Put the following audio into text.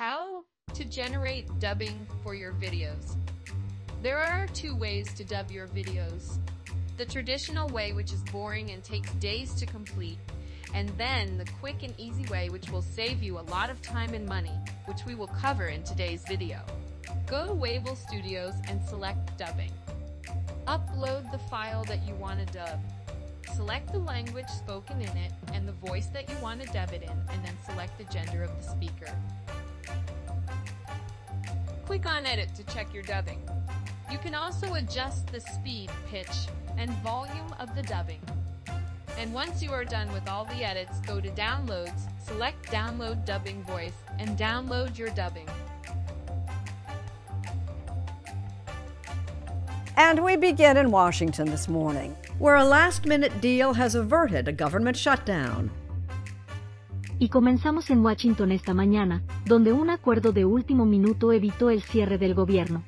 How to generate dubbing for your videos. There are two ways to dub your videos. The traditional way, which is boring and takes days to complete, and then the quick and easy way, which will save you a lot of time and money, which we will cover in today's video. Go to Wavel Studios and select dubbing. Upload the file that you want to dub. Select the language spoken in it and the voice that you want to dub it in, and then select the gender of the speaker. Click on Edit to check your dubbing. You can also adjust the speed, pitch, and volume of the dubbing. And once you are done with all the edits, go to Downloads, select Download Dubbing Voice, and download your dubbing. And we begin in Washington this morning, where a last minute deal has averted a government shutdown. Y comenzamos en Washington esta mañana, donde un acuerdo de último minuto evitó el cierre del gobierno.